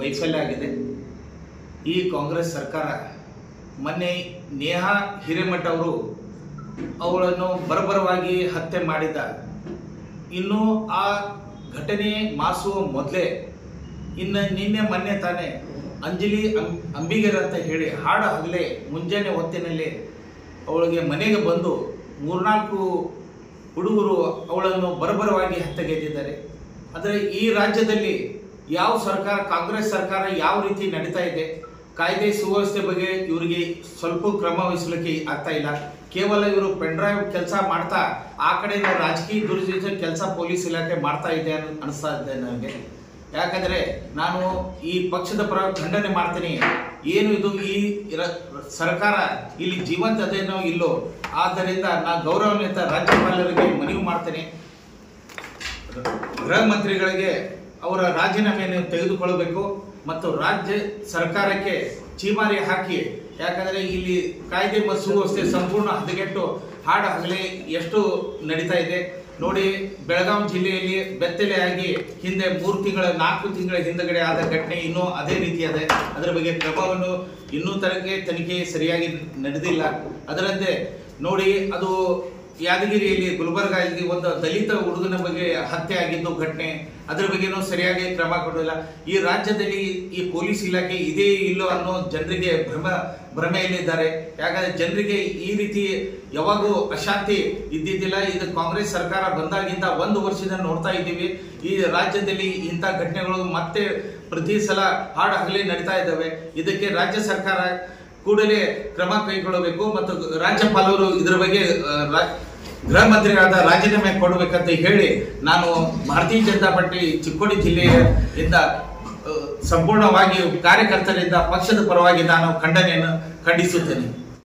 ವೈಫಲ್ಯ ಆಗಿದೆ. ಈ ಕಾಂಗ್ರೆಸ್ ಸರ್ಕಾರ ಮೊನ್ನೆ ನೇಹಾ ಹಿರೇಮಠ ಅವರು ಅವಳನ್ನು ಬರಬರವಾಗಿ ಹತ್ಯೆ ಮಾಡಿದ ಇನ್ನು ಆ ಘಟನೆ ಮಾಸುವ ಮೊದಲೇ ಇನ್ನು ನಿನ್ನೆ ಮೊನ್ನೆ ತಾನೇ ಅಂಜಲಿ ಅಂಬಿಗೇರ ಅಂತ ಹೇಳಿ ಹಾಡು ಹಗಲೇ ಮುಂಜಾನೆ ಹೊತ್ತಿನಲ್ಲಿ ಅವಳಿಗೆ ಮನೆಗೆ ಬಂದು ಮೂರ್ನಾಲ್ಕು ಹುಡುಗರು ಅವಳನ್ನು ಬರಬರವಾಗಿ ಹತ್ಯೆಗೈದಿದ್ದಾರೆ. ಆದರೆ ಈ ರಾಜ್ಯದಲ್ಲಿ ಯಾವ ಸರ್ಕಾರ, ಕಾಂಗ್ರೆಸ್ ಸರ್ಕಾರ ಯಾವ ರೀತಿ ನಡೀತಾ ಇದೆ, ಕಾಯ್ದೆ ಸುವ್ಯವಸ್ಥೆ ಬಗ್ಗೆ ಇವರಿಗೆ ಸ್ವಲ್ಪ ಕ್ರಮ ವಹಿಸಲಿಕ್ಕೆ ಆಗ್ತಾ ಇಲ್ಲ. ಕೇವಲ ಇವರು ಪೆನ್ಡ್ರೈವ್ ಕೆಲಸ ಮಾಡ್ತಾ ಆ ಕಡೆಯಿಂದ ರಾಜಕೀಯ ದುರುದ್ದೇಶ ಕೆಲಸ ಪೊಲೀಸ್ ಇಲಾಖೆ ಮಾಡ್ತಾ ಇದೆ ಅನ್- ಅನಿಸ್ತಾ ಇದೆ ನನಗೆ. ಯಾಕಂದರೆ ನಾನು ಈ ಪಕ್ಷದ ಪರ ಖಂಡನೆ ಮಾಡ್ತೀನಿ. ಏನು ಇದು ಈ ಸರ್ಕಾರ ಇಲ್ಲಿ ಜೀವಂತದೇನೋ ಇಲ್ಲೋ, ಆದ್ದರಿಂದ ನಾನು ಗೌರವಾನ್ವಿತ ರಾಜ್ಯಪಾಲರಿಗೆ ಮನವಿ ಮಾಡ್ತೇನೆ. ಗೃಹ ಮಂತ್ರಿಗಳಿಗೆ ಅವರ ರಾಜೀನಾಮೆಯನ್ನು ತೆಗೆದುಕೊಳ್ಳಬೇಕು ಮತ್ತು ರಾಜ್ಯ ಸರ್ಕಾರಕ್ಕೆ ಚೀಮಾರಿ ಹಾಕಿ. ಯಾಕಂದರೆ ಇಲ್ಲಿ ಕಾಯ್ದೆ ಮತ್ತು ಸುವ್ಯವಸ್ಥೆ ಸಂಪೂರ್ಣ ಹದಗೆಟ್ಟು ಹಾಡು ಎಷ್ಟು ನಡೀತಾ ಇದೆ. ನೋಡಿ ಬೆಳಗಾವಿ ಜಿಲ್ಲೆಯಲ್ಲಿ ಬೆತ್ತಲೆಯಾಗಿ ಹಿಂದೆ ಮೂರು ತಿಂಗಳ, ನಾಲ್ಕು ತಿಂಗಳ ಹಿಂದಗಡೆ ಆದ ಘಟನೆ ಇನ್ನೂ ಅದೇ ರೀತಿ ಇದೆ ಅದರ ಬಗ್ಗೆ ಕ್ರಮವನ್ನು ಇನ್ನೂ ತನಕ ತನಿಖೆ ಸರಿಯಾಗಿ ನಡೆದಿಲ್ಲ. ಅದರಂತೆ ನೋಡಿ, ಅದು ಯಾದಗಿರಿಯಲ್ಲಿ ಗುಲ್ಬರ್ಗ ಇಲ್ಲಿ ಒಂದು ದಲಿತ ಹುಡುಗನ ಬಗ್ಗೆ ಹತ್ಯೆ ಆಗಿದ್ದು ಘಟನೆ, ಅದರ ಬಗ್ಗೆನೂ ಸರಿಯಾಗಿ ಕ್ರಮ ಕೊಡಲಿಲ್ಲ. ಈ ರಾಜ್ಯದಲ್ಲಿ ಈ ಪೊಲೀಸ್ ಇಲಾಖೆ ಇದೇ ಇಲ್ಲೋ ಅನ್ನೋ ಜನರಿಗೆ ಭ್ರಮ, ಭ್ರಮೆಯಲ್ಲಿದ್ದಾರೆ. ಯಾಕಂದ್ರೆ ಜನರಿಗೆ ಈ ರೀತಿ ಯಾವಾಗೂ ಅಶಾಂತಿ ಇದ್ದಿದ್ದಿಲ್ಲ. ಇದು ಕಾಂಗ್ರೆಸ್ ಸರ್ಕಾರ ಬಂದಾಗಿಂದ ಒಂದು ವರ್ಷದಿಂದ ನೋಡ್ತಾ ಇದ್ದೀವಿ. ಈ ರಾಜ್ಯದಲ್ಲಿ ಇಂಥ ಘಟನೆಗಳು ಮತ್ತೆ ಪ್ರತಿ ಸಲ ಹಾಡು ಹಗಲಿ ನಡೀತಾ ಇದ್ದಾವೆ. ಇದಕ್ಕೆ ರಾಜ್ಯ ಸರ್ಕಾರ ಕೂಡಲೇ ಕ್ರಮ ಕೈಗೊಳ್ಳಬೇಕು ಮತ್ತು ರಾಜ್ಯಪಾಲರು ಇದರ ಬಗ್ಗೆ ಗೃಹ ಮಂತ್ರಿಗಳಾದ ರಾಜೀನಾಮೆ ಕೊಡಬೇಕಂತ ಹೇಳಿ ನಾನು ಭಾರತೀಯ ಜನತಾ ಪಾರ್ಟಿ ಚಿಕ್ಕೋಡಿ ಜಿಲ್ಲೆಯಿಂದ ಸಂಪೂರ್ಣವಾಗಿ ಕಾರ್ಯಕರ್ತರಿಂದ, ಪಕ್ಷದ ಪರವಾಗಿ ನಾನು ಖಂಡನೆಯನ್ನು ಖಂಡಿಸುತ್ತೇನೆ.